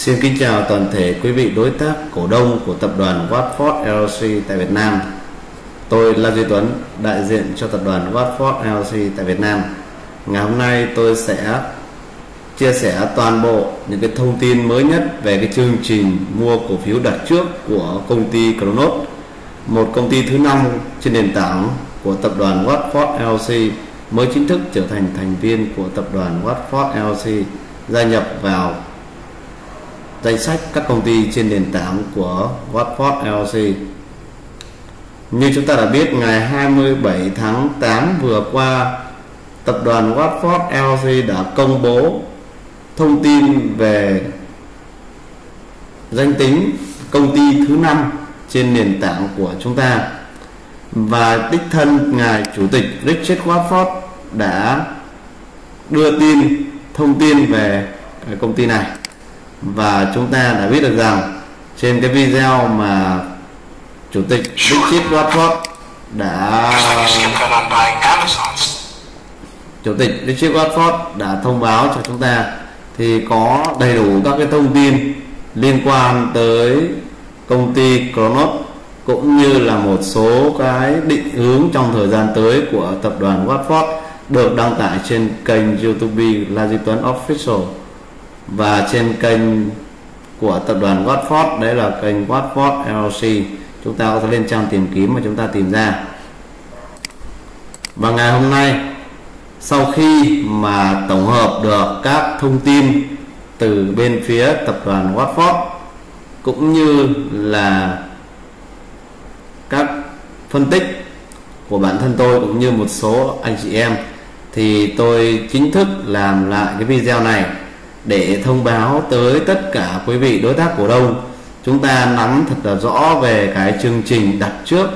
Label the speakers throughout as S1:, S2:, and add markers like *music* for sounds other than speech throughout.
S1: Xin kính chào toàn thể quý vị đối tác cổ đông của tập đoàn Watford LLC tại Việt Nam. Tôi là Duy Tuấn, đại diện cho tập đoàn Watford LLC tại Việt Nam. Ngày hôm nay tôi sẽ chia sẻ toàn bộ những cái thông tin mới nhất về cái chương trình mua cổ phiếu đặt trước của công ty Kronos, một công ty thứ năm trên nền tảng của tập đoàn Watford LLC mới chính thức trở thành thành viên của tập đoàn Watford LLC gia nhập vào danh sách các công ty trên nền tảng của Watford LLC. Như chúng ta đã biết, ngày 27 tháng 8 vừa qua, tập đoàn Watford LLC đã công bố thông tin về danh tính công ty thứ năm trên nền tảng của chúng ta và đích thân ngài chủ tịch Richard Watford đã đưa tin thông tin về công ty này và chúng ta đã biết được rằng trên cái video mà chủ tịch Richard Watford đã chủ tịch Richard Watford đã thông báo cho chúng ta thì có đầy đủ các cái thông tin liên quan tới công ty Kronos cũng như là một số cái định hướng trong thời gian tới của tập đoàn Watford được đăng tải trên kênh YouTube La Di Tuấn Official và trên kênh của tập đoàn Watford, đấy là kênh Watford LLC chúng ta có thể lên trang tìm kiếm mà chúng ta tìm ra. Và ngày hôm nay, sau khi mà tổng hợp được các thông tin từ bên phía tập đoàn Watford, cũng như là các phân tích của bản thân tôi cũng như một số anh chị em, thì tôi chính thức làm lại cái video này để thông báo tới tất cả quý vị đối tác cổ đông chúng ta nắm thật là rõ về cái chương trình đặt trước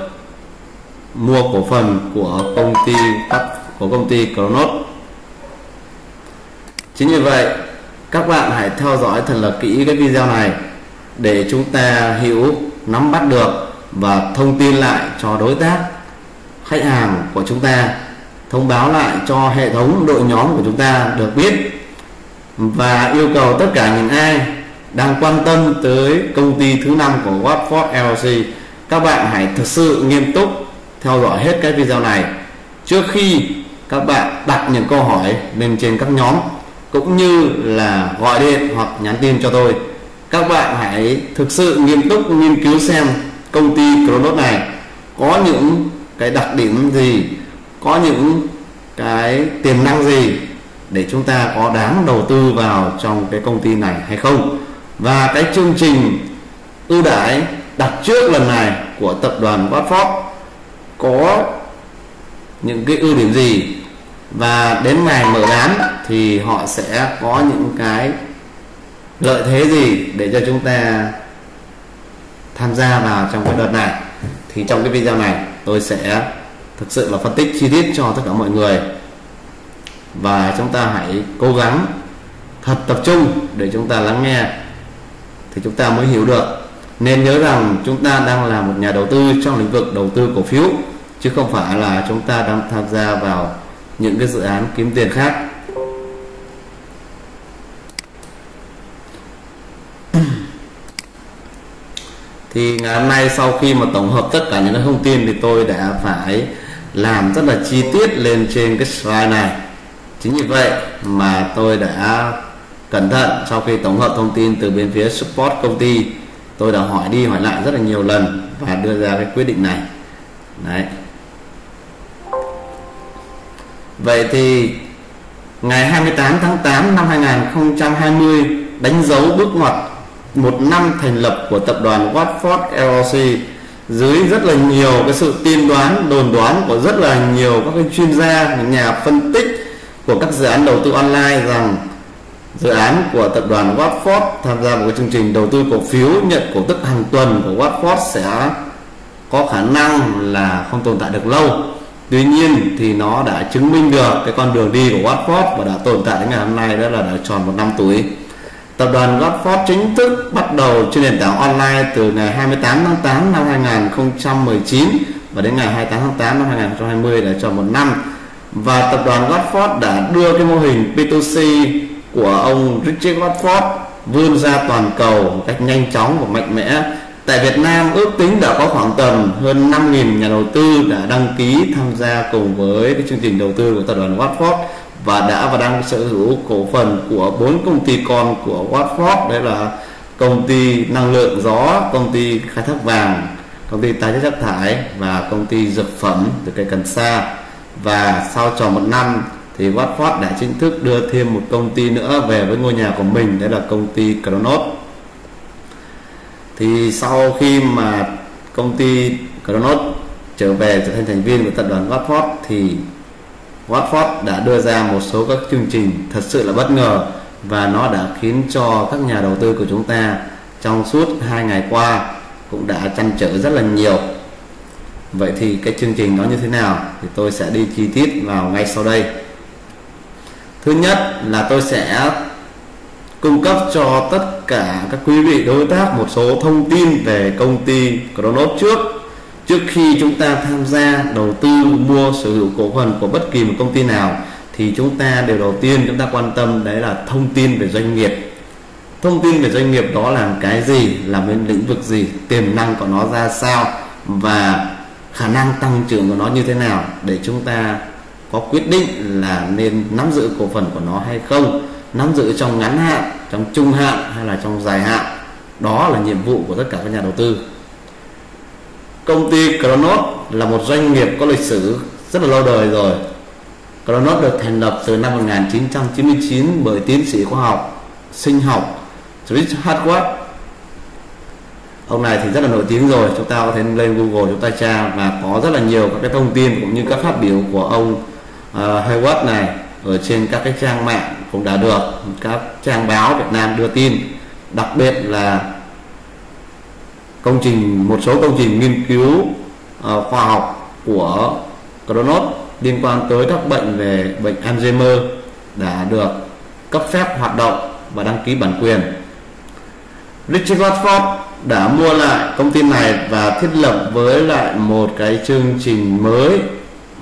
S1: mua cổ phần của công ty của công ty Kronos. Chính vì vậy, các bạn hãy theo dõi thật là kỹ cái video này để chúng ta hiểu nắm bắt được và thông tin lại cho đối tác khách hàng của chúng ta thông báo lại cho hệ thống đội nhóm của chúng ta được biết và yêu cầu tất cả những ai đang quan tâm tới công ty thứ năm của Watford LLC các bạn hãy thực sự nghiêm túc theo dõi hết cái video này. Trước khi các bạn đặt những câu hỏi lên trên các nhóm, cũng như là gọi điện hoặc nhắn tin cho tôi, các bạn hãy thực sự nghiêm túc nghiên cứu xem công ty Kronos này có những cái đặc điểm gì, có những cái tiềm năng gì để chúng ta có đáng đầu tư vào trong cái công ty này hay không. Và cái chương trình ưu đãi đặt trước lần này của tập đoàn Watford có những cái ưu điểm gì? Và đến ngày mở bán thì họ sẽ có những cái lợi thế gì để cho chúng ta tham gia vào trong cái đợt này? Thì trong cái video này tôi sẽ thực sự là phân tích chi tiết cho tất cả mọi người và chúng ta hãy cố gắng thật tập trung để chúng ta lắng nghe thì chúng ta mới hiểu được. Nên nhớ rằng chúng ta đang là một nhà đầu tư trong lĩnh vực đầu tư cổ phiếu, chứ không phải là chúng ta đang tham gia vào những cái dự án kiếm tiền khác. *clears throat* Thì ngày hôm nay sau khi mà tổng hợp tất cả những thông tin thì tôi đã phải làm rất là chi tiết lên trên cái slide này chính vì vậy mà tôi đã cẩn thận sau khi tổng hợp thông tin từ bên phía support công ty, tôi đã hỏi đi hỏi lại rất là nhiều lần và đưa ra cái quyết định này. Đấy. Vậy thì ngày 28 tháng 8 năm 2020 đánh dấu bước ngoặt một năm thành lập của tập đoàn Watford LLC dưới rất là nhiều cái sự tiên đoán, đồn đoán của rất là nhiều các cái chuyên gia, nhà phân tích của các dự án đầu tư online rằng dự án của tập đoàn Watford tham gia một cái chương trình đầu tư cổ phiếu nhận cổ tức hàng tuần của Watford sẽ có khả năng là không tồn tại được lâu. Tuy nhiên thì nó đã chứng minh được cái con đường đi của Watford và đã tồn tại đến ngày hôm nay, đó là đã tròn một năm tuổi. Tập đoàn Watford chính thức bắt đầu trên nền tảng online từ ngày 28 tháng 8 năm 2019 và đến ngày 28 tháng 8 năm 2020 đã tròn một năm và tập đoàn Watford đã đưa cái mô hình P2C của ông Richard Watford vươn ra toàn cầu một cách nhanh chóng và mạnh mẽ. Tại Việt Nam ước tính đã có khoảng tầm hơn 5.000 nhà đầu tư đã đăng ký tham gia cùng với cái chương trình đầu tư của tập đoàn Watford và đã và đang sở hữu cổ phần của bốn công ty con của Watford đấy là công ty năng lượng gió, công ty khai thác vàng, công ty tái chế chất thải và công ty dược phẩm từ cây cần sa và sau tròn một năm thì Watford đã chính thức đưa thêm một công ty nữa về với ngôi nhà của mình, đấy là công ty Kronos thì sau khi mà công ty Kronos trở về trở thành thành viên của tập đoàn Watford thì Watford đã đưa ra một số các chương trình thật sự là bất ngờ và nó đã khiến cho các nhà đầu tư của chúng ta trong suốt hai ngày qua cũng đã chăn trở rất là nhiều vậy thì cái chương trình đó như thế nào thì tôi sẽ đi chi tiết vào ngay sau đây. Thứ nhất là tôi sẽ cung cấp cho tất cả các quý vị đối tác một số thông tin về công ty Cronos trước. Trước khi chúng ta tham gia đầu tư, mua, sở hữu cổ phần của bất kỳ một công ty nào thì chúng ta điều đầu tiên chúng ta quan tâm đấy là thông tin về doanh nghiệp. Thông tin về doanh nghiệp đó là cái gì làm bên lĩnh vực gì, tiềm năng của nó ra sao và khả năng tăng trưởng của nó như thế nào để chúng ta có quyết định là nên nắm giữ cổ phần của nó hay không, nắm giữ trong ngắn hạn, trong trung hạn hay là trong dài hạn. Đó là nhiệm vụ của tất cả các nhà đầu tư. Công ty Kronos là một doanh nghiệp có lịch sử rất là lâu đời rồi. Kronos được thành lập từ năm 1999 bởi tiến sĩ khoa học, sinh học Rich Hartwell ông này thì rất là nổi tiếng rồi chúng ta có thể lên Google chúng ta tra và có rất là nhiều các cái thông tin cũng như các phát biểu của ông uh, Hayward này ở trên các cái trang mạng cũng đã được các trang báo Việt Nam đưa tin đặc biệt là công trình một số công trình nghiên cứu uh, khoa học của Kronos liên quan tới các bệnh về bệnh Alzheimer đã được cấp phép hoạt động và đăng ký bản quyền. Richard Watford đã mua lại công ty này và thiết lập với lại một cái chương trình mới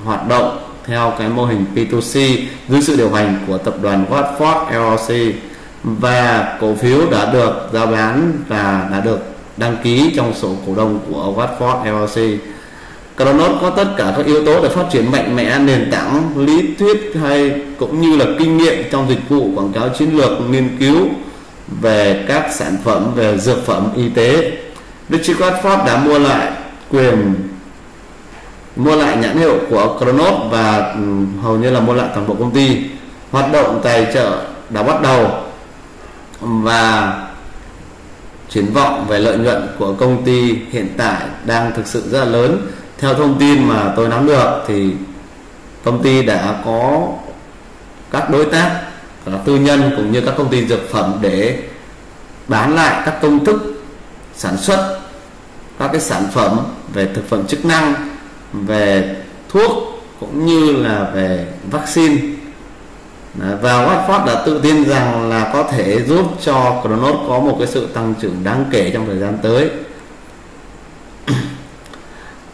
S1: hoạt động theo cái mô hình P2C dưới sự điều hành của tập đoàn Watford LLC và cổ phiếu đã được giao bán và đã được đăng ký trong sổ cổ đông của Watford LLC. Kronos có tất cả các yếu tố để phát triển mạnh mẽ nền tảng lý thuyết hay cũng như là kinh nghiệm trong dịch vụ quảng cáo chiến lược nghiên cứu về các sản phẩm, về dược phẩm y tế. Richard Watford đã mua lại quyền mua lại nhãn hiệu của Kronos và ừ, hầu như là mua lại toàn bộ công ty hoạt động tài trợ đã bắt đầu và triển vọng về lợi nhuận của công ty hiện tại đang thực sự rất là lớn theo thông tin mà tôi nắm được thì công ty đã có các đối tác là tư nhân cũng như các công ty dược phẩm để bán lại các công thức sản xuất, các cái sản phẩm về thực phẩm chức năng, về thuốc cũng như là về vaccine. Và Watford đã tự tin rằng là có thể giúp cho Kronos có một cái sự tăng trưởng đáng kể trong thời gian tới. *clears throat*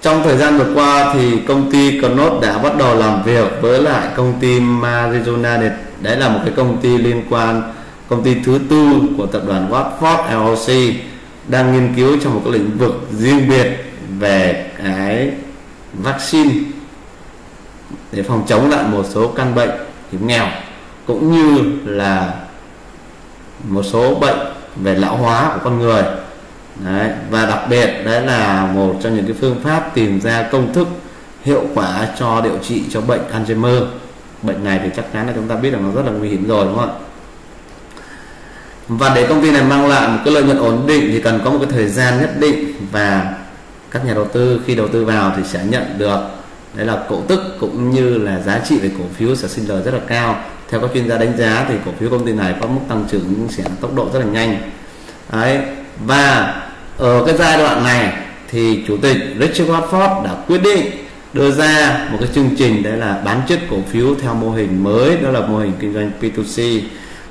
S1: Trong thời gian vừa qua thì công ty Kronos đã bắt đầu làm việc với lại công ty Marizona đấy là một cái công ty liên quan công ty thứ tư của tập đoàn Watford LLC đang nghiên cứu trong một cái lĩnh vực riêng biệt về cái vaccine để phòng chống lại một số căn bệnh hiểm nghèo cũng như là một số bệnh về lão hóa của con người. Đấy, và đặc biệt đấy là một trong những cái phương pháp tìm ra công thức hiệu quả cho điều trị cho bệnh Alzheimer bệnh này thì chắc chắn là chúng ta biết là nó rất là nguy hiểm rồi, đúng không ạ? Và để công ty này mang lại một cái lợi nhuận ổn định thì cần có một cái thời gian nhất định và các nhà đầu tư khi đầu tư vào thì sẽ nhận được. Đấy là cổ tức cũng như là giá trị về cổ phiếu sẽ sinh lời rất là cao. Theo các chuyên gia đánh giá thì cổ phiếu công ty này có mức tăng trưởng sẽ tốc độ rất là nhanh. Đấy, và ở cái giai đoạn này thì chủ tịch Richard Watford đã quyết định đưa ra một cái chương trình đấy là bán chất cổ phiếu theo mô hình mới, đó là mô hình kinh doanh P2C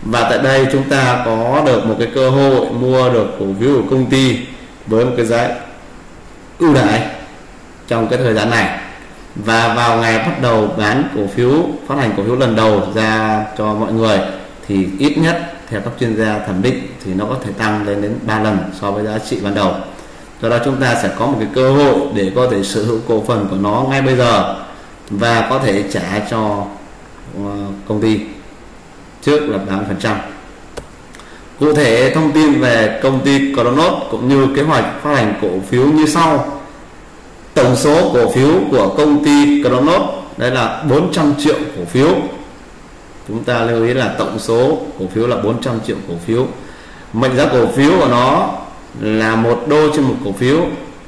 S1: và tại đây chúng ta có được một cái cơ hội mua được cổ phiếu của công ty với một cái giá ưu đãi trong cái thời gian này. Và vào ngày bắt đầu bán cổ phiếu, phát hành cổ phiếu lần đầu ra cho mọi người, thì ít nhất theo các chuyên gia thẩm định thì nó có thể tăng lên đến 3 lần so với giá trị ban đầu do đó chúng ta sẽ có một cái cơ hội để có thể sở hữu cổ phần của nó ngay bây giờ và có thể trả cho ờ, công ty trước là 30% Cụ thể thông tin về công ty Cronos cũng như kế hoạch phát hành cổ phiếu như sau. Tổng số cổ phiếu của công ty Cronos đây là 400 triệu cổ phiếu. Chúng ta lưu ý là tổng số cổ phiếu là 400 triệu cổ phiếu. Mệnh giá cổ phiếu của nó là một đô trên một cổ phiếu.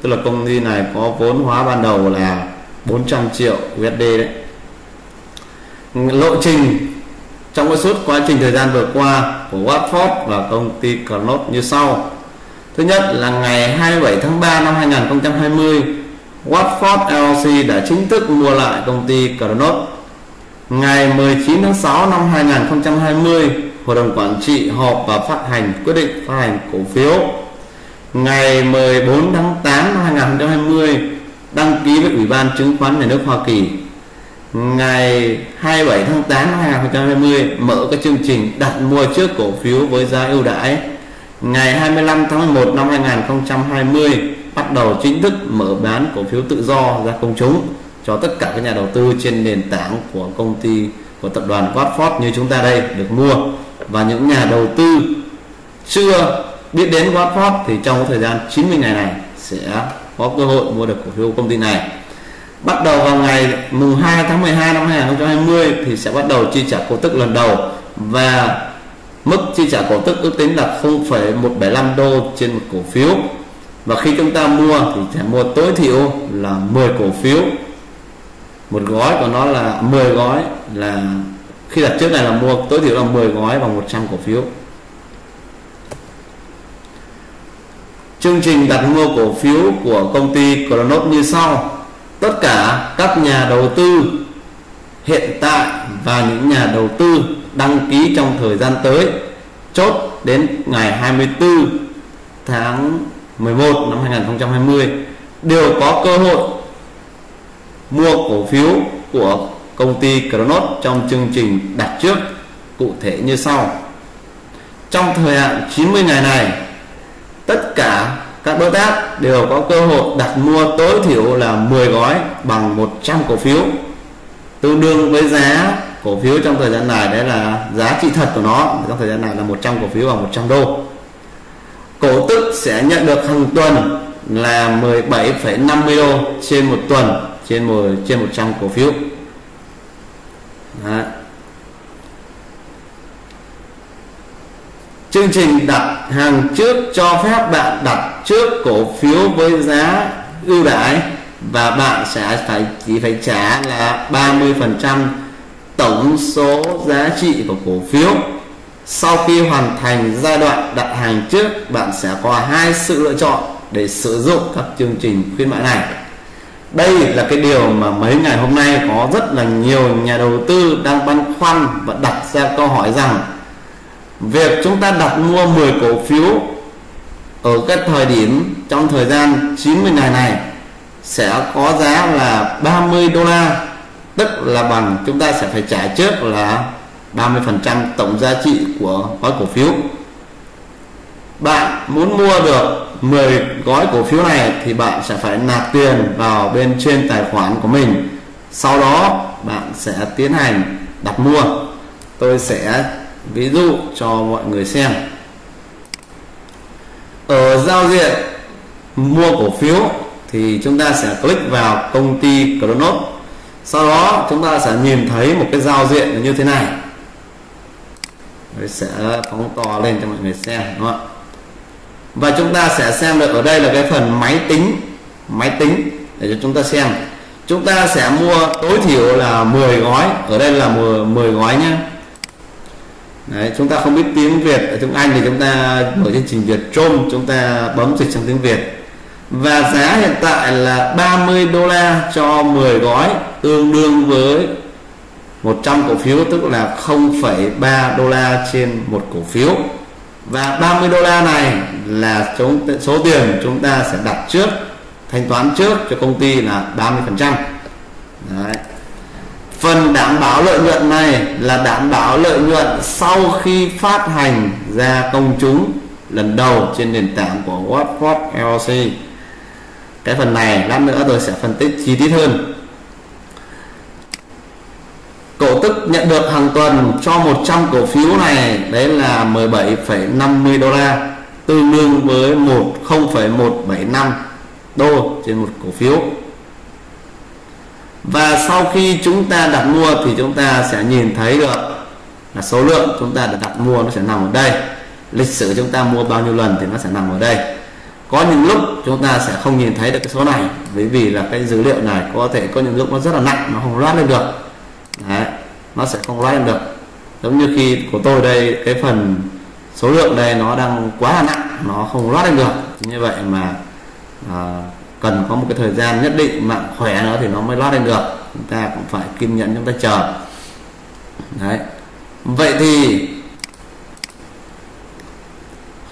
S1: Tức là công ty này có vốn hóa ban đầu là 400 triệu USD đấy. Lộ trình, trong cái suốt quá trình thời gian vừa qua của Watford và công ty Cronos như sau. Thứ nhất là ngày 27 tháng 3 năm 2020 Watford LLC đã chính thức mua lại công ty Cronos ngày 19 tháng 6 năm 2020 Hội đồng Quản trị họp và phát hành quyết định phát hành cổ phiếu ngày 14 tháng 8 năm 2020 đăng ký với Ủy ban Chứng khoán Nhà nước Hoa Kỳ. Ngày 27 tháng 8 năm 2020 mở các chương trình đặt mua trước cổ phiếu với giá ưu đãi. Ngày 25 tháng 11 năm 2020 bắt đầu chính thức mở bán cổ phiếu tự do ra công chúng cho tất cả các nhà đầu tư trên nền tảng của công ty, của tập đoàn Watford như chúng ta đây được mua. Và những nhà đầu tư chưa biết đến Watford thì trong thời gian 90 ngày này sẽ có cơ hội mua được cổ phiếu công ty này. Bắt đầu vào ngày mùng 2 tháng 12 năm 2020 thì sẽ bắt đầu chi trả cổ tức lần đầu và mức chi trả cổ tức ước tính là 0,175 đô trên một cổ phiếu. Và khi chúng ta mua thì sẽ mua tối thiểu là 10 cổ phiếu. Một gói của nó là 10 gói là khi đặt trước này là mua tối thiểu là 10 gói và 100 cổ phiếu. Chương trình đặt mua cổ phiếu của công ty Cronos như sau tất cả các nhà đầu tư hiện tại và những nhà đầu tư đăng ký trong thời gian tới chốt đến ngày 24 tháng 11 năm 2020 đều có cơ hội mua cổ phiếu của công ty Cronos trong chương trình đặt trước cụ thể như sau. Trong thời hạn 90 ngày này, tất cả các đối tác đều có cơ hội đặt mua tối thiểu là 10 gói bằng 100 cổ phiếu. Tương đương với giá cổ phiếu trong thời gian này đấy là giá trị thật của nó. Trong thời gian này là 100 cổ phiếu bằng 100 đô. Cổ tức sẽ nhận được hàng tuần là 17,50 đô trên một tuần trên một trên 100 cổ phiếu. Đấy. Chương trình đặt hàng trước cho phép bạn đặt trước cổ phiếu với giá ưu đãi và bạn sẽ phải, chỉ phải trả là 30% tổng số giá trị của cổ phiếu. Sau khi hoàn thành giai đoạn đặt hàng trước, bạn sẽ có hai sự lựa chọn để sử dụng các chương trình khuyến mãi này. Đây là cái điều mà mấy ngày hôm nay có rất là nhiều nhà đầu tư đang băn khoăn và đặt ra câu hỏi rằng việc chúng ta đặt mua 10 cổ phiếu ở cái thời điểm, trong thời gian 90 ngày này sẽ có giá là 30 đô la. Tức là bằng chúng ta sẽ phải trả trước là 30% tổng giá trị của gói cổ phiếu. Bạn muốn mua được 10 gói cổ phiếu này thì bạn sẽ phải nạp tiền vào bên trên tài khoản của mình. Sau đó, bạn sẽ tiến hành đặt mua. Tôi sẽ ví dụ cho mọi người xem. Ở giao diện mua cổ phiếu thì chúng ta sẽ click vào công ty Cronos. Sau đó chúng ta sẽ nhìn thấy một cái giao diện như thế này. Tôi sẽ phóng to lên cho mọi người xem đúng không ạ? Và chúng ta sẽ xem được ở đây là cái phần máy tính máy tính để cho chúng ta xem. Chúng ta sẽ mua tối thiểu là 10 gói. Ở đây là 10, 10 gói nhé Đấy, chúng ta không biết tiếng Việt ở tiếng Anh thì chúng ta mở chương trình Việt Chrome chúng ta bấm dịch sang tiếng Việt. Và giá hiện tại là 30 đô la cho 10 gói tương đương với 100 cổ phiếu tức là 0,3 đô la trên một cổ phiếu. Và 30 đô la này là chúng số tiền chúng ta sẽ đặt trước thanh toán trước cho công ty là 30 phần trăm phần đảm bảo lợi nhuận này là đảm bảo lợi nhuận sau khi phát hành ra công chúng lần đầu trên nền tảng của Watford LLC cái phần này lát nữa tôi sẽ phân tích chi tiết hơn. Cổ tức nhận được hàng tuần cho 100 cổ phiếu này đấy là 17,50 đô la tương đương với 1 0,175 đô trên một cổ phiếu và sau khi chúng ta đặt mua thì chúng ta sẽ nhìn thấy được là số lượng chúng ta đã đặt mua nó sẽ nằm ở đây. Lịch sử chúng ta mua bao nhiêu lần thì nó sẽ nằm ở đây. Có những lúc chúng ta sẽ không nhìn thấy được cái số này bởi vì là cái dữ liệu này có thể có những lúc nó rất là nặng nó không loát lên được. Đấy, nó sẽ không loát lên được. Giống như khi của tôi đây cái phần số lượng đây nó đang quá là nặng nó không loát lên được. Như vậy mà à, cần có một cái thời gian nhất định mạng khỏe nó thì nó mới lót lên được. Chúng ta cũng phải kiên nhẫn chúng ta chờ. Đấy. Vậy thì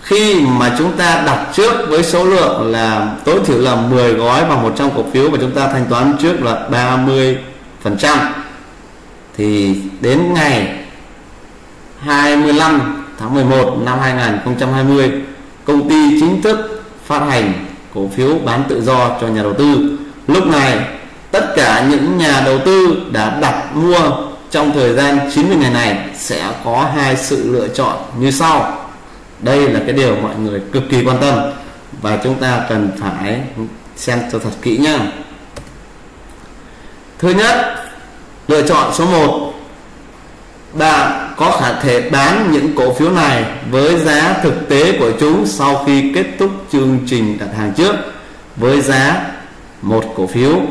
S1: khi mà chúng ta đặt trước với số lượng là tối thiểu là 10 gói bằng 100 cổ phiếu và chúng ta thanh toán trước là 30 phần trăm, thì đến ngày 25 tháng 11 năm 2020 công ty chính thức phát hành cổ phiếu bán tự do cho nhà đầu tư. Lúc này, tất cả những nhà đầu tư đã đặt mua trong thời gian 90 ngày này sẽ có hai sự lựa chọn như sau. Đây là cái điều mọi người cực kỳ quan tâm và chúng ta cần phải xem cho thật kỹ nhá. Thứ nhất, lựa chọn số 1 bạn có khả thể bán những cổ phiếu này với giá thực tế của chúng sau khi kết thúc chương trình đặt hàng trước với giá một cổ phiếu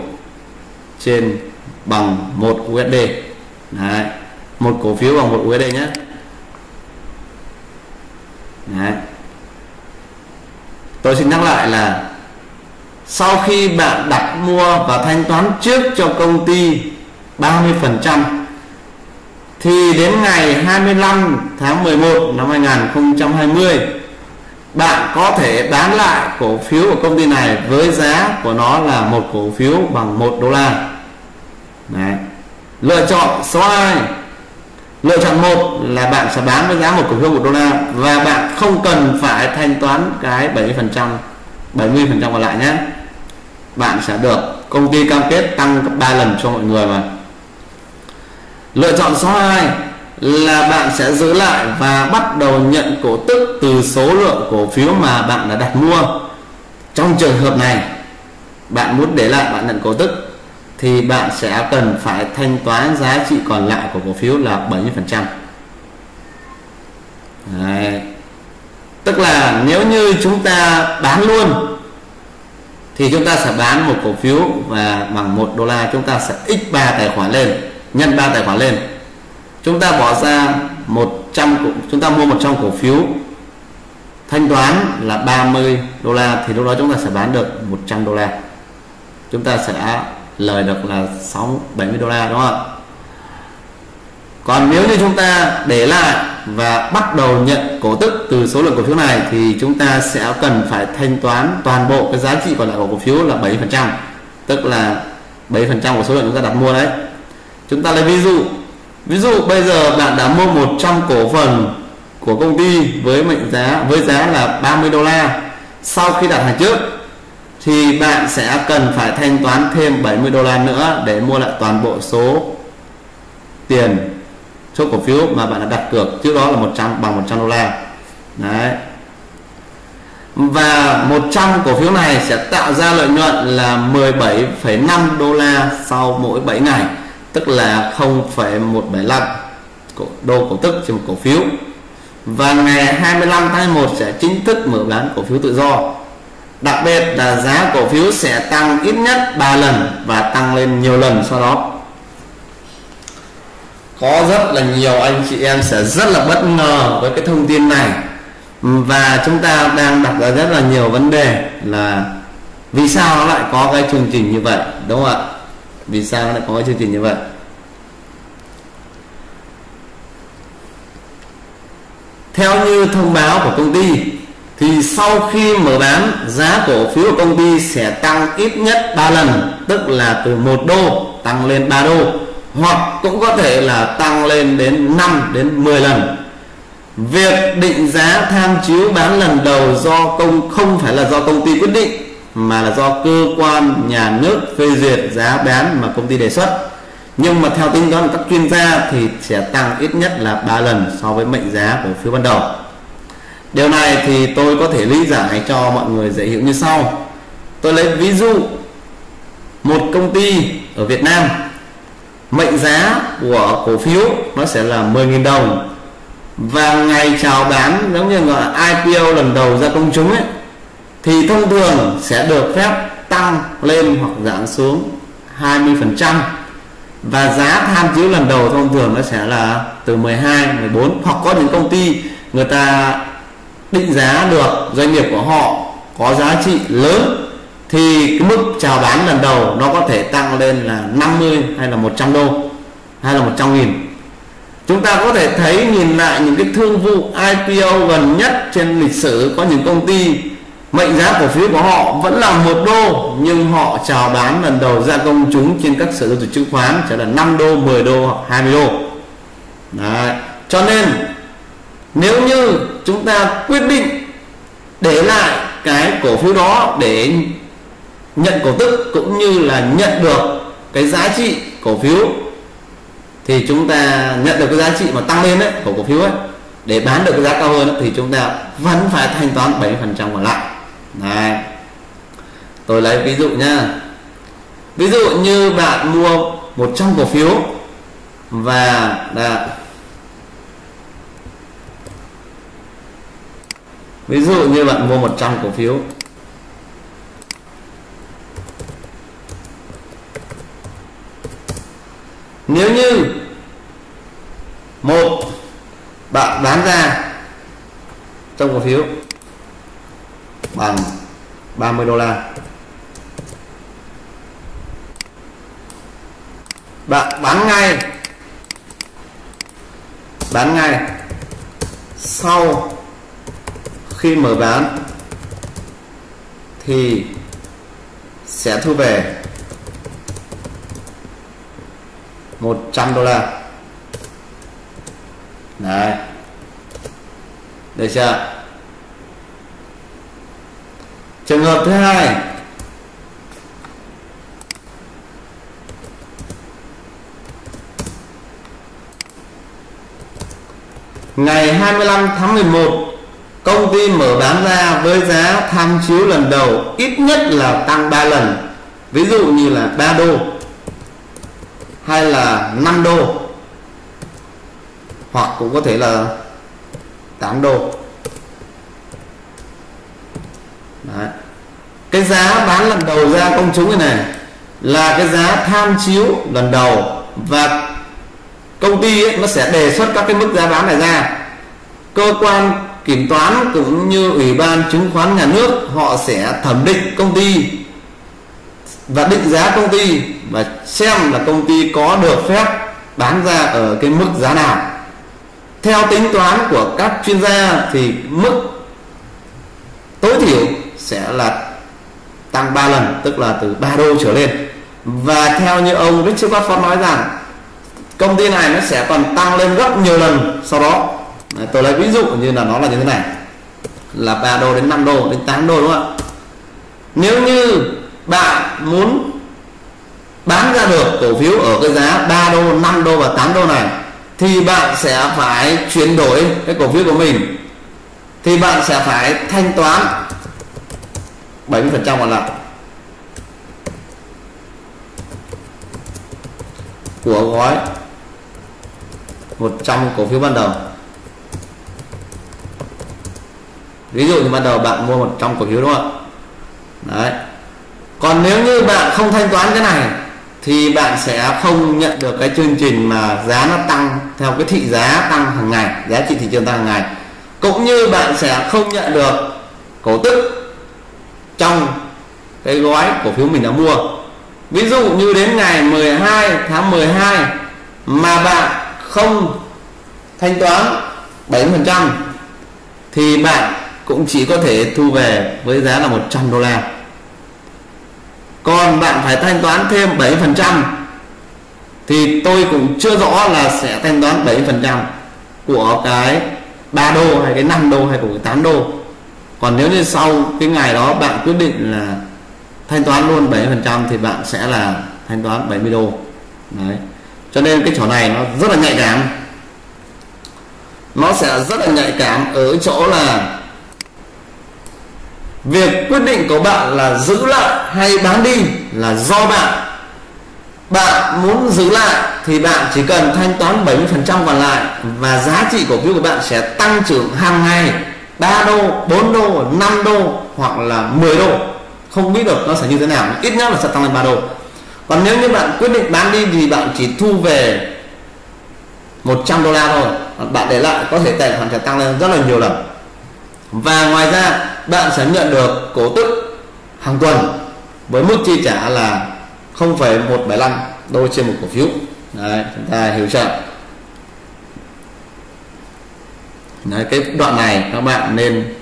S1: trên bằng một USD Đấy. một cổ phiếu bằng một USD nhé Đấy. tôi xin nhắc lại là sau khi bạn đặt mua và thanh toán trước cho công ty 30% thì đến ngày 25 tháng 11 năm 2020 bạn có thể bán lại cổ phiếu của công ty này với giá của nó là một cổ phiếu bằng 1 đô la. Đấy. lựa chọn số 2 lựa chọn 1 là bạn sẽ bán với giá một cổ phiếu 1 đô la và bạn không cần phải thanh toán cái 70% 70% còn lại nhé. Bạn sẽ được công ty cam kết tăng gấp 3 lần cho mọi người mà lựa chọn số 2 là bạn sẽ giữ lại và bắt đầu nhận cổ tức từ số lượng cổ phiếu mà bạn đã đặt mua. Trong trường hợp này, bạn muốn để lại bạn nhận cổ tức thì bạn sẽ cần phải thanh toán giá trị còn lại của cổ phiếu là 70% Đấy. tức là nếu như chúng ta bán luôn thì chúng ta sẽ bán một cổ phiếu và bằng một đô la chúng ta sẽ x 3 tài khoản lên nhân 3 tài khoản lên. Chúng ta bỏ ra 100 chúng ta mua 100 cổ phiếu. Thanh toán là 30 đô la, thì lúc đó chúng ta sẽ bán được 100 đô la. Chúng ta sẽ lời được là 6 70 đô la, đúng không ạ? Còn nếu như chúng ta để lại và bắt đầu nhận cổ tức từ số lượng cổ phiếu này, thì chúng ta sẽ cần phải thanh toán toàn bộ cái giá trị còn lại của cổ phiếu là 7% tức là 7% của số lượng chúng ta đặt mua đấy chúng ta lấy ví dụ. Ví dụ bây giờ bạn đã mua 100 cổ phần của công ty với mệnh giá với giá là 30 đô la. Sau khi đặt hàng trước thì bạn sẽ cần phải thanh toán thêm 70 đô la nữa để mua lại toàn bộ số tiền số cổ phiếu mà bạn đã đặt cược. Trước đó là 100 bằng 100 đô la. Đấy. Và 100 cổ phiếu này sẽ tạo ra lợi nhuận là 17,5 đô la sau mỗi 7 ngày tức là 0,175 đô cổ tức trên một cổ phiếu. Và ngày 25 tháng 1 sẽ chính thức mở bán cổ phiếu tự do. Đặc biệt là giá cổ phiếu sẽ tăng ít nhất 3 lần và tăng lên nhiều lần sau đó. Có rất là nhiều anh chị em sẽ rất là bất ngờ với cái thông tin này. Và chúng ta đang đặt ra rất là nhiều vấn đề là vì sao nó lại có cái chương trình như vậy đúng không ạ? Vì sao nó lại có cái chương trình như vậy? Theo như thông báo của công ty, thì sau khi mở bán, giá cổ phiếu của công ty sẽ tăng ít nhất 3 lần, tức là từ 1 đô tăng lên 3 đô, hoặc cũng có thể là tăng lên đến 5 đến 10 lần. Việc định giá tham chiếu bán lần đầu do công, không phải là do công ty quyết định mà là do cơ quan nhà nước phê duyệt giá bán mà công ty đề xuất. Nhưng mà theo tính toán của các chuyên gia thì sẽ tăng ít nhất là 3 lần so với mệnh giá của phiếu ban đầu. Điều này thì tôi có thể lý giải cho mọi người dễ hiểu như sau. Tôi lấy ví dụ một công ty ở Việt Nam, mệnh giá của cổ phiếu nó sẽ là 10.000 đồng. Và ngày chào bán, giống như gọi là IPO lần đầu ra công chúng ấy thì thông thường sẽ được phép tăng lên hoặc giảm xuống 20% và giá tham chiếu lần đầu thông thường nó sẽ là từ 12 14 hoặc có những công ty người ta định giá được doanh nghiệp của họ có giá trị lớn, thì cái mức chào bán lần đầu nó có thể tăng lên là 50 hay là 100 đô, hay là 100 nghìn. Chúng ta có thể thấy, nhìn lại những cái thương vụ IPO gần nhất trên lịch sử, có những công ty mệnh giá cổ phiếu của họ vẫn là một đô nhưng họ chào bán lần đầu ra công chúng trên các sở giao dịch chứng khoán trở là 5 đô 10 đô hoặc 20 đô Đấy. cho nên nếu như chúng ta quyết định để lại cái cổ phiếu đó để nhận cổ tức cũng như là nhận được cái giá trị cổ phiếu thì chúng ta nhận được cái giá trị mà tăng lên đấy của cổ phiếu ấy để bán được cái giá cao hơn ấy, thì chúng ta vẫn phải thanh toán 7% còn lại này, tôi lấy ví dụ nhá. Ví dụ như bạn mua 100 cổ phiếu và đã ví dụ như bạn mua 100 cổ phiếu. Nếu như một, bạn bán ra trong cổ phiếu bằng 30 đô la. Bạn bán ngay. Bán ngay. Sau khi mở bán thì sẽ thu về 100 đô la. Đấy. Được chưa? Trường hợp thứ hai. Ngày 25 tháng 11 công ty mở bán ra với giá tham chiếu lần đầu ít nhất là tăng 3 lần. Ví dụ như là 3 đô hay là 5 đô, hoặc cũng có thể là 8 đô. Đấy. cái giá bán lần đầu ra công chúng này này là cái giá tham chiếu lần đầu và công ty ấy, nó sẽ đề xuất các cái mức giá bán này ra cơ quan kiểm toán cũng như ủy ban chứng khoán nhà nước họ sẽ thẩm định công ty và định giá công ty và xem là công ty có được phép bán ra ở cái mức giá nào theo tính toán của các chuyên gia thì mức tối thiểu sẽ là tăng 3 lần, tức là từ 3 đô trở lên. Và theo như ông Richard Watford nói rằng, công ty này nó sẽ còn tăng lên rất nhiều lần sau đó. Tôi lấy ví dụ như là nó là như thế này, là 3 đô đến 5 đô đến 8 đô, đúng không ạ? Nếu như bạn muốn bán ra được cổ phiếu ở cái giá 3 đô 5 đô và 8 đô này, thì bạn sẽ phải chuyển đổi cái cổ phiếu của mình. Thì bạn sẽ phải thanh toán 70% còn lại của gói 100 cổ phiếu ban đầu. Ví dụ như ban đầu bạn mua 100 cổ phiếu đúng không ạ? Đấy. Còn nếu như bạn không thanh toán cái này thì bạn sẽ không nhận được cái chương trình mà giá nó tăng theo cái thị giá tăng hàng ngày, giá trị thị trường tăng hàng ngày. Cũng như bạn sẽ không nhận được cổ tức trong cái gói cổ phiếu mình đã mua. Ví dụ như đến ngày 12 tháng 12 mà bạn không thanh toán 7% thì bạn cũng chỉ có thể thu về với giá là 100 đô la. Còn bạn phải thanh toán thêm 7% thì tôi cũng chưa rõ là sẽ thanh toán 7% của cái 3 đô hay cái 5 đô hay của cái 8 đô còn nếu như sau cái ngày đó bạn quyết định là thanh toán luôn 70% thì bạn sẽ là thanh toán 70 đô. Đấy. Cho nên cái chỗ này nó rất là nhạy cảm. Nó sẽ rất là nhạy cảm ở chỗ là việc quyết định của bạn là giữ lại hay bán đi là do bạn. Bạn muốn giữ lại thì bạn chỉ cần thanh toán 70% còn lại và giá trị cổ phiếu của bạn sẽ tăng trưởng hàng ngày. 3 đô, 4 đô, 5 đô hoặc là 10 đô. Không biết được nó sẽ như thế nào. Ít nhất là sẽ tăng lên 3 đô. Còn nếu như bạn quyết định bán đi thì bạn chỉ thu về 100 đô la thôi. Bạn để lại có thể tài khoản sẽ tăng lên rất là nhiều lần. Và ngoài ra bạn sẽ nhận được cổ tức hàng tuần với mức chi trả là 0,175 đô trên một cổ phiếu. Đấy chúng ta hiểu chưa? Đấy, cái đoạn này các bạn nên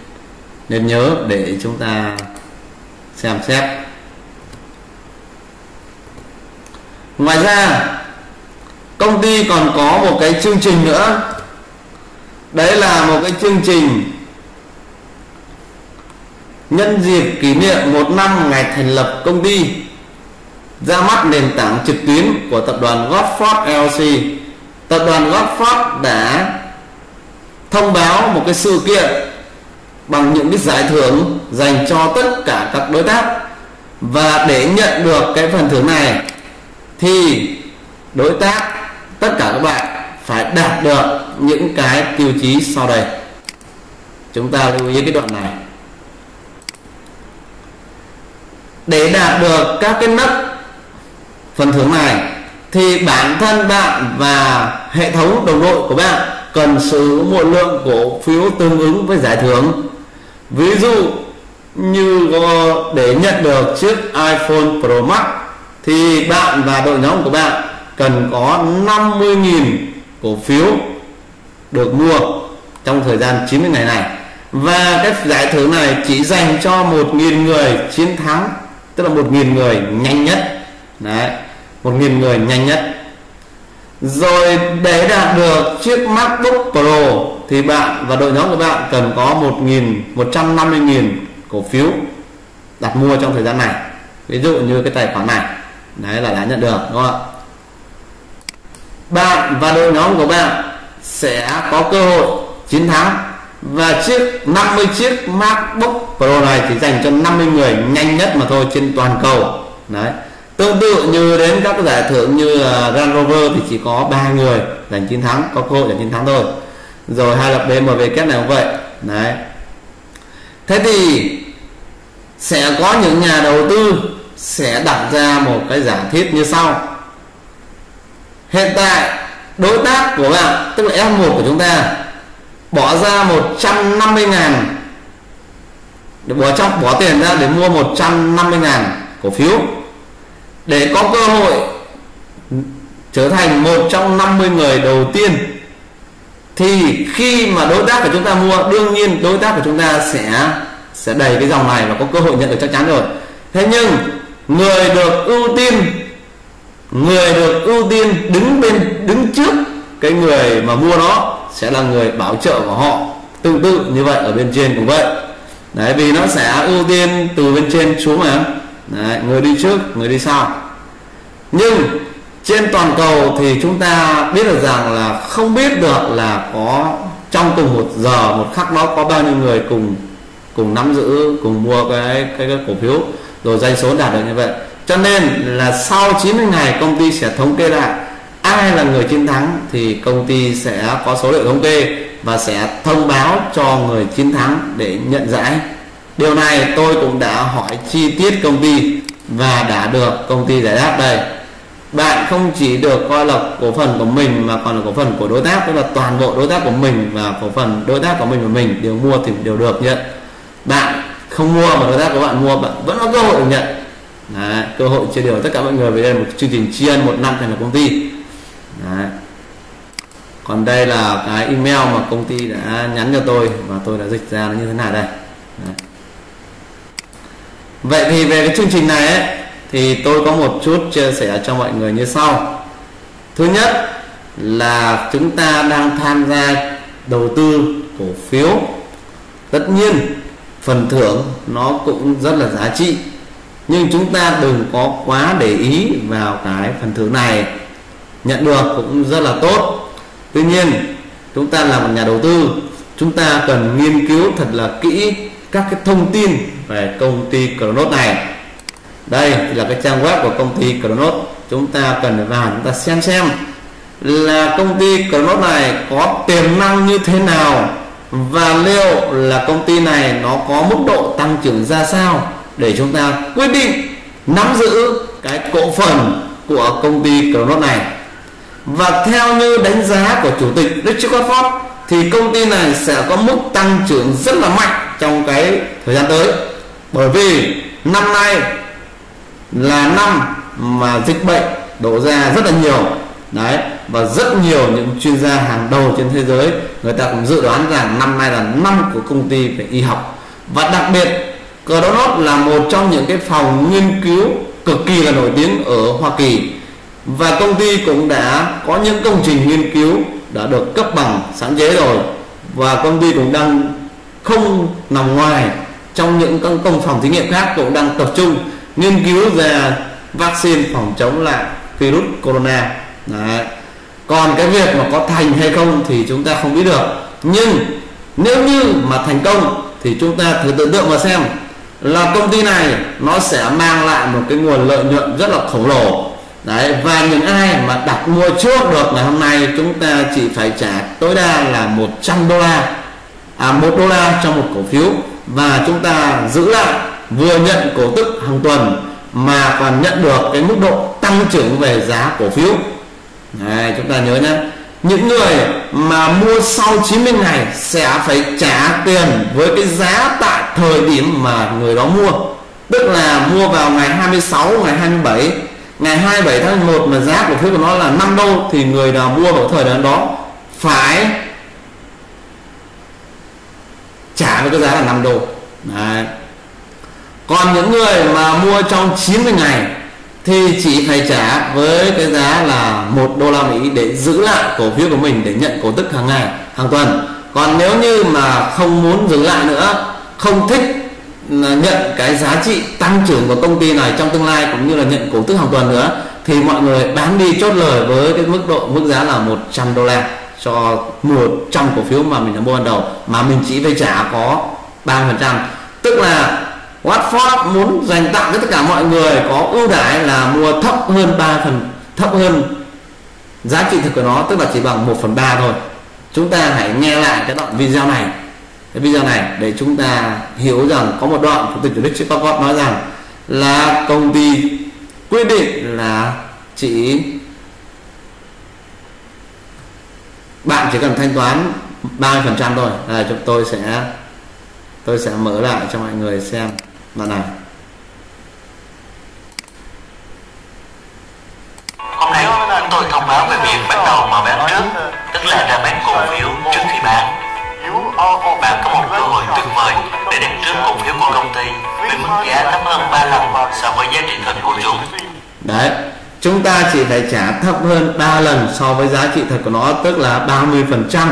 S1: nên nhớ để chúng ta xem xét. Ngoài ra, công ty còn có một cái chương trình nữa. Đấy là một cái chương trình nhân dịp kỷ niệm một năm ngày thành lập công ty, ra mắt nền tảng trực tuyến của tập đoàn Godford LC tập đoàn Godford đã thông báo một cái sự kiện bằng những cái giải thưởng dành cho tất cả các đối tác. Và để nhận được cái phần thưởng này, thì đối tác, tất cả các bạn phải đạt được những cái tiêu chí sau đây. Chúng ta lưu ý cái đoạn này. Để đạt được các cái nấc phần thưởng này, thì bản thân bạn và hệ thống đồng đội của bạn cần sở hữu một lượng cổ phiếu tương ứng với giải thưởng. Ví dụ như để nhận được chiếc iPhone Pro Max thì bạn và đội nhóm của bạn cần có 50.000 cổ phiếu được mua trong thời gian 90 ngày này. Và cái giải thưởng này chỉ dành cho 1.000 người chiến thắng, tức là 1.000 người nhanh nhất. Đấy 1.000 người nhanh nhất rồi để đạt được chiếc MacBook Pro thì bạn và đội nhóm của bạn cần có 1.000 150.000 cổ phiếu đặt mua trong thời gian này. Ví dụ như cái tài khoản này. Đấy là đã nhận được, đúng không ạ? Bạn và đội nhóm của bạn sẽ có cơ hội chiến thắng và chiếc 50 chiếc MacBook Pro này chỉ dành cho 50 người nhanh nhất mà thôi trên toàn cầu. Đấy tương tự như đến các giải thưởng như à, Land Rover thì chỉ có ba người giành chiến thắng, có cơ hội giành chiến thắng thôi. Rồi hai lập BMW kết này cũng vậy. Đấy. Thế thì sẽ có những nhà đầu tư sẽ đặt ra một cái giả thiết như sau. Hiện tại, đối tác của bạn, tức là F1 của chúng ta, bỏ ra 150 ngàn để bỏ trong, bỏ tiền ra để mua 150 ngàn cổ phiếu để có cơ hội trở thành một trong 50 người đầu tiên, thì khi mà đối tác của chúng ta mua, đương nhiên đối tác của chúng ta sẽ sẽ đầy cái dòng này và có cơ hội nhận được chắc chắn rồi. Thế nhưng, người được ưu tiên, người được ưu tiên đứng bên, đứng trước cái người mà mua nó sẽ là người bảo trợ của họ. Tương tự như vậy ở bên trên cũng vậy. Đấy, vì nó sẽ ưu tiên từ bên trên xuống mà đấy, người đi trước người đi sau. Nhưng trên toàn cầu thì chúng ta biết được rằng là không biết được là có trong cùng một giờ một khắc đó có bao nhiêu người cùng cùng nắm giữ cùng mua cái cái, cái cổ phiếu rồi doanh số đạt được như vậy. Cho nên là sau 90 ngày công ty sẽ thống kê lại ai là người chiến thắng thì công ty sẽ có số liệu thống kê và sẽ thông báo cho người chiến thắng để nhận giải điều này tôi cũng đã hỏi chi tiết công ty và đã được công ty giải đáp đây. Bạn không chỉ được coi là cổ phần của mình mà còn là cổ phần của đối tác tức là toàn bộ đối tác của mình và cổ phần đối tác của mình và mình đều mua thì đều được nhận. Bạn không mua mà đối tác của bạn mua bạn vẫn có cơ hội được nhận. Đấy, cơ hội chia đều tất cả mọi người về đây một chương trình tri ân một năm thành lập công ty. Đấy. còn đây là cái email mà công ty đã nhắn cho tôi và tôi đã dịch ra nó như thế nào đây. Đấy vậy thì về cái chương trình này ấy, thì tôi có một chút chia sẻ cho mọi người như sau. Thứ nhất là chúng ta đang tham gia đầu tư cổ phiếu. Tất nhiên phần thưởng nó cũng rất là giá trị nhưng chúng ta đừng có quá để ý vào cái phần thưởng này. Nhận được cũng rất là tốt. Tuy nhiên chúng ta là một nhà đầu tư chúng ta cần nghiên cứu thật là kỹ các cái thông tin về công ty Cronos này. Đây là cái trang web của công ty Cronos chúng ta cần phải vào chúng ta xem xem là công ty Cronos này có tiềm năng như thế nào và liệu là công ty này nó có mức độ tăng trưởng ra sao để chúng ta quyết định nắm giữ cái cổ phần của công ty Cronos này. Và theo như đánh giá của chủ tịch Richard Ford thì công ty này sẽ có mức tăng trưởng rất là mạnh trong cái thời gian tới bởi vì năm nay là năm mà dịch bệnh đổ ra rất là nhiều. Đấy, và rất nhiều những chuyên gia hàng đầu trên thế giới, người ta cũng dự đoán rằng năm nay là năm của công ty về y học. Và đặc biệt Cronut là một trong những cái phòng nghiên cứu cực kỳ là nổi tiếng ở Hoa Kỳ. Và công ty cũng đã có những công trình nghiên cứu đã được cấp bằng, sáng chế rồi. Và công ty cũng đang không nằm ngoài trong những các công phòng thí nghiệm khác cũng đang tập trung nghiên cứu về vaccine phòng chống lại virus corona. Đấy. còn cái việc mà có thành hay không thì chúng ta không biết được. Nhưng nếu như mà thành công thì chúng ta thử tưởng tượng mà xem là công ty này nó sẽ mang lại một cái nguồn lợi nhuận rất là khổng lồ. Đấy, và những ai mà đặt mua trước được ngày hôm nay, chúng ta chỉ phải trả tối đa là 100 đô la à 1 đô la cho một cổ phiếu. Và chúng ta giữ lại vừa nhận cổ tức hàng tuần mà còn nhận được cái mức độ tăng trưởng về giá cổ phiếu. Đấy, chúng ta nhớ nhé. Những người mà mua sau 90 ngày sẽ phải trả tiền với cái giá tại thời điểm mà người đó mua. Tức là mua vào ngày 26 ngày 27 ngày 27 tháng 1 mà giá cổ phiếu của nó là 5 đô thì người nào mua vào thời điểm đó phải trả với cái giá là 5 đô. Đấy. còn những người mà mua trong 90 ngày thì chỉ phải trả với cái giá là một đô la Mỹ để giữ lại cổ phiếu của mình, để nhận cổ tức hàng ngày, hàng tuần. Còn nếu như mà không muốn giữ lại nữa, không thích ừ, nhận cái giá trị tăng trưởng của công ty này trong tương lai cũng như là nhận cổ tức hàng tuần nữa, thì mọi người bán đi chốt lời với cái mức độ, mức giá là 100 đô la cho 100 cổ phiếu mà mình đã mua ban đầu, mà mình chỉ phải trả có 3% tức là Watford muốn dành tặng cho tất cả mọi người có ưu đãi là mua thấp hơn 3 phần, thấp hơn giá trị thực của nó, tức là chỉ bằng 1 phần 3 thôi. Chúng ta hãy nghe lại cái đoạn video này. Cái video này để chúng ta hiểu rằng có một đoạn của tịch chủ Đức Chicago nói rằng là công ty quyết định là chỉ bạn chỉ cần thanh toán 30% thôi. Là chúng tôi sẽ tôi sẽ mở lại cho mọi người xem đoạn này
S2: Hôm nay tôi thông báo về việc bắt đầu mở bán trước Tức là ra bán cổ phiếu trước khi bán. Bạn có một cơ hội tuyệt vời để đem trước cổ phiếu của công ty với mức giá thấp hơn 3 lần so với giá trị thật của chúng.
S1: Đấy chúng ta chỉ phải trả thấp hơn 3 lần so với giá trị thật của nó, tức là 30%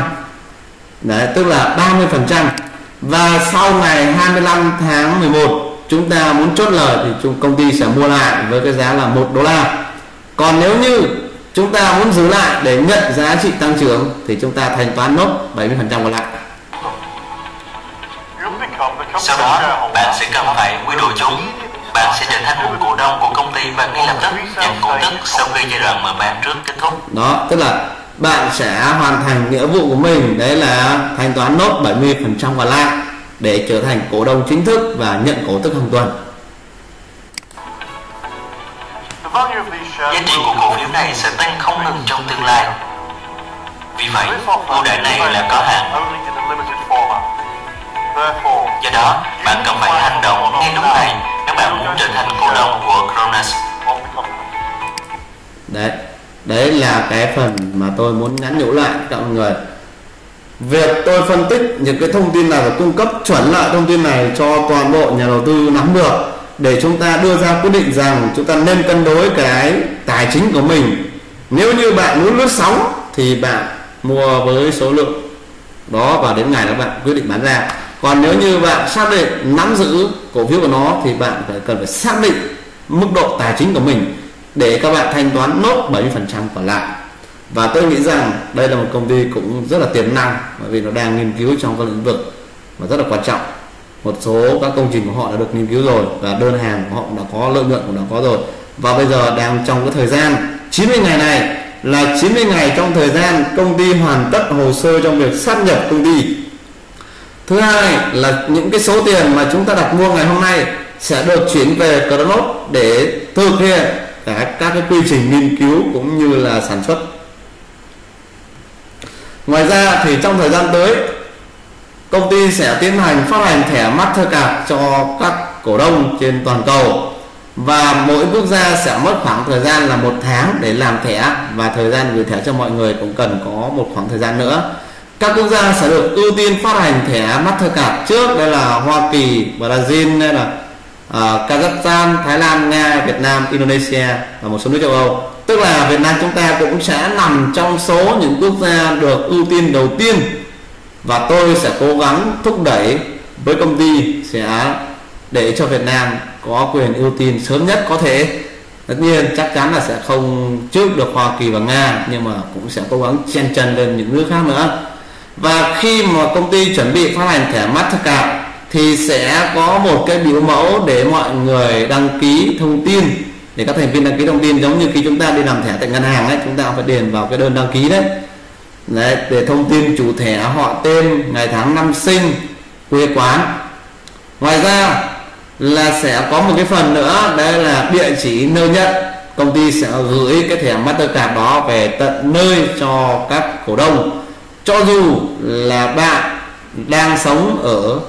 S1: Đấy, tức là 30% và sau ngày 25 tháng 11 chúng ta muốn chốt lời thì chúng công ty sẽ mua lại với cái giá là 1 đô la. Còn nếu như chúng ta muốn giữ lại để nhận giá trị tăng trưởng thì chúng ta thanh toán nốt 70% còn lại.
S2: Sau đó bạn sẽ cần phải quy đổi chúng? Bạn sẽ trở thành một cổ đông của công ty và ngay lập tức nhận cổ tức sau khi giai đoạn mở bán trước kết thúc.
S1: Đó, tức là bạn sẽ hoàn thành nghĩa vụ của mình đấy là thanh toán nốt 70% còn lại để trở thành cổ đông chính thức và nhận cổ tức hàng tuần.
S2: Giá trị của cổ phiếu này sẽ tăng không ngừng trong tương lai. Vì vậy, ưu đãi này là có hạn. Do đó, bạn cần phải hành động ngay lúc này nếu bạn muốn trở thành cổ đông của Cronus.
S1: Đấy, đấy là cái phần mà tôi muốn nhắn nhủ lại cho mọi người. Việc tôi phân tích những cái thông tin này và cung cấp chuẩn lại thông tin này cho toàn bộ nhà đầu tư nắm được để chúng ta đưa ra quyết định rằng chúng ta nên cân đối cái tài chính của mình nếu như bạn muốn lướt sóng thì bạn mua với số lượng đó và đến ngày đó bạn quyết định bán ra còn nếu như bạn xác định, nắm giữ cổ phiếu của nó thì bạn phải cần phải xác định mức độ tài chính của mình để các bạn thanh toán nốt 70% còn lại. Và tôi nghĩ rằng đây là một công ty cũng rất là tiềm năng bởi vì nó đang nghiên cứu trong các lĩnh vực và rất là quan trọng. Một số các công trình của họ đã được nghiên cứu rồi và đơn hàng của họ đã có, lợi nhuận cũng đã có rồi. Và bây giờ đang trong cái thời gian 90 ngày này là 90 ngày trong thời gian công ty hoàn tất hồ sơ trong việc sát nhập công ty thứ hai là những cái số tiền mà chúng ta đặt mua ngày hôm nay sẽ được chuyển về Cronos để thực hiện cả các cái quy trình nghiên cứu cũng như là sản xuất. Ngoài ra thì trong thời gian tới, công ty sẽ tiến hành phát hành thẻ Mastercard cho các cổ đông trên toàn cầu và mỗi quốc gia sẽ mất khoảng thời gian là một tháng để làm thẻ và thời gian gửi thẻ cho mọi người cũng cần có một khoảng thời gian nữa các quốc gia sẽ được ưu tiên phát hành thẻ Mastercard trước đây là Hoa Kỳ, Brazil đây là uh, Kazakhstan, Thái Lan, Nga, Việt Nam, Indonesia và một số nước châu Âu. Tức là Việt Nam chúng ta cũng sẽ nằm trong số những quốc gia được ưu tiên đầu tiên. Và tôi sẽ cố gắng thúc đẩy với công ty sẽ để cho Việt Nam có quyền ưu tiên sớm nhất có thể. Tất nhiên chắc chắn là sẽ không trước được Hoa Kỳ và Nga nhưng mà cũng sẽ cố gắng chen chân lên những nước khác nữa và khi mà công ty chuẩn bị phát hành thẻ Mastercard thì sẽ có một cái biểu mẫu để mọi người đăng ký thông tin. Để các thành viên đăng ký thông tin, giống như khi chúng ta đi làm thẻ tại ngân hàng ấy, chúng ta phải điền vào cái đơn đăng ký đấy. Đấy, để thông tin chủ thẻ họ tên, ngày tháng năm sinh, quê quán. Ngoài ra là sẽ có một cái phần nữa đây là địa chỉ nơi nhận công ty sẽ gửi cái thẻ Mastercard đó về tận nơi cho các cổ đông cho dù là bạn đang sống ở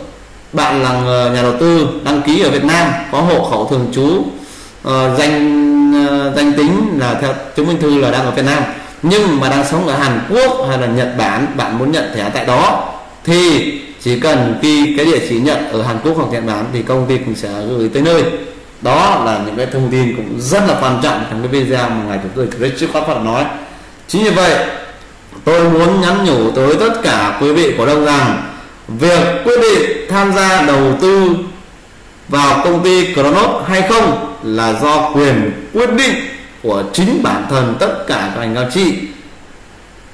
S1: bạn là nhà đầu tư đăng ký ở Việt Nam có hộ khẩu thường trú uh, danh uh, danh tính là theo chứng minh thư là đang ở Việt Nam nhưng mà đang sống ở Hàn Quốc hay là Nhật Bản bạn muốn nhận thẻ tại đó thì chỉ cần ghi cái địa chỉ nhận ở Hàn Quốc hoặc Nhật Bản thì công ty cũng sẽ gửi tới nơi. Đó là những cái thông tin cũng rất là quan trọng trong cái video mà ngày chúng tôi rất trước phát nói. Chính như vậy tôi muốn nhắn nhủ tới tất cả quý vị cổ đông rằng việc quyết định tham gia đầu tư vào công ty Cronos hay không là do quyền quyết định của chính bản thân tất cả các anh các chị.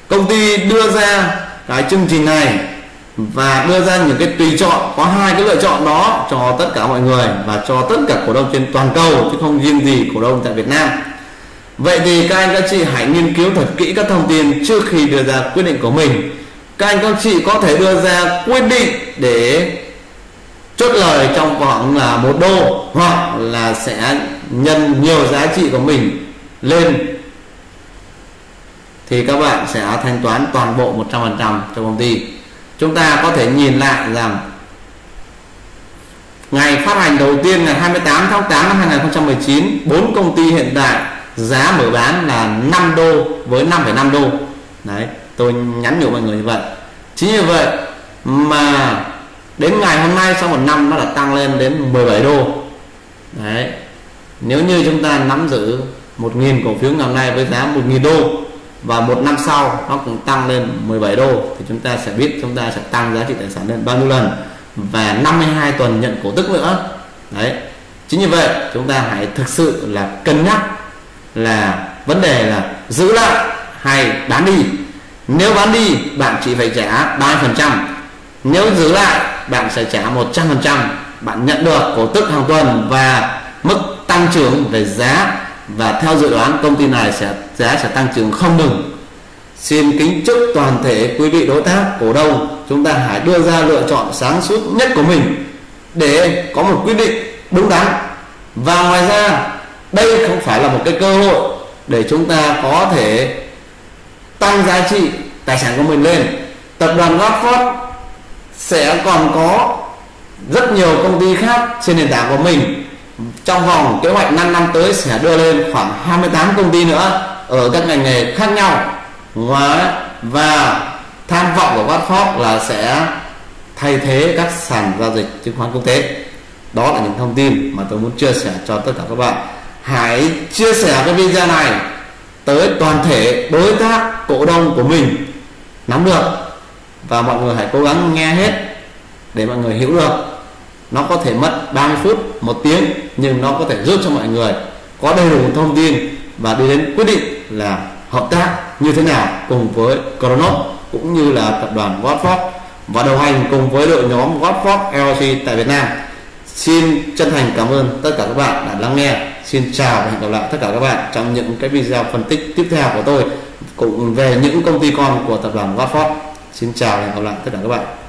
S1: Công ty đưa ra cái chương trình này và đưa ra những cái tùy chọn, có hai cái lựa chọn đó cho tất cả mọi người và cho tất cả cổ đông trên toàn cầu, chứ không riêng gì cổ đông tại Việt Nam vậy thì các anh các chị hãy nghiên cứu thật kỹ các thông tin trước khi đưa ra quyết định của mình. Các anh các chị có thể đưa ra quyết định để chốt lời trong khoảng là một đô, hoặc là sẽ nhân nhiều giá trị của mình lên. Thì các bạn sẽ thanh toán toàn bộ 100% cho công ty. Chúng ta có thể nhìn lại rằng ngày phát hành đầu tiên ngày 28 tháng 8 năm 2019 bốn công ty hiện tại giá mở bán là 5 đô với 5,5 đô. Đấy tôi nhắn nhủ mọi người như vậy. Chính như vậy mà đến ngày hôm nay sau một năm nó đã tăng lên đến 17 đô. Đấy nếu như chúng ta nắm giữ 1.000 cổ phiếu ngày hôm nay với giá 1.000 đô và một năm sau nó cũng tăng lên 17 đô thì chúng ta sẽ biết chúng ta sẽ tăng giá trị tài sản lên bao nhiêu lần và 52 tuần nhận cổ tức nữa. Đấy chính như vậy chúng ta hãy thực sự là cân nhắc là vấn đề là giữ lại hay bán đi. Nếu bán đi, bạn chỉ phải trả 3% nếu giữ lại, bạn sẽ trả 100% bạn nhận được cổ tức hàng tuần và mức tăng trưởng về giá và theo dự đoán công ty này sẽ, giá sẽ tăng trưởng không ngừng. Xin kính chúc toàn thể quý vị đối tác cổ đông chúng ta hãy đưa ra lựa chọn sáng suốt nhất của mình để có một quyết định đúng đắn. Và ngoài ra đây không phải là một cái cơ hội để chúng ta có thể tăng giá trị tài sản của mình lên. Tập đoàn Godford sẽ còn có rất nhiều công ty khác trên nền tảng của mình. Trong vòng kế hoạch 5 năm tới sẽ đưa lên khoảng 28 công ty nữa ở các ngành nghề khác nhau. Và tham vọng của Watford là sẽ thay thế các sàn giao dịch chứng khoán quốc tế. Đó là những thông tin mà tôi muốn chia sẻ cho tất cả các bạn hãy chia sẻ cái video này tới toàn thể đối tác cổ đông của mình nắm được và mọi người hãy cố gắng nghe hết để mọi người hiểu được nó có thể mất 30 phút, một tiếng, nhưng nó có thể giúp cho mọi người có đầy đủ thông tin và đi đến quyết định là hợp tác như thế nào cùng với Cronos cũng như là tập đoàn Watford và đồng hành cùng với đội nhóm Watford LLC tại Việt Nam. Xin chân thành cảm ơn tất cả các bạn đã lắng nghe. Xin chào và hẹn gặp lại tất cả các bạn trong những cái video phân tích tiếp theo của tôi, cũng về những công ty con của tập đoàn Watford. Xin chào và hẹn gặp lại tất cả các bạn.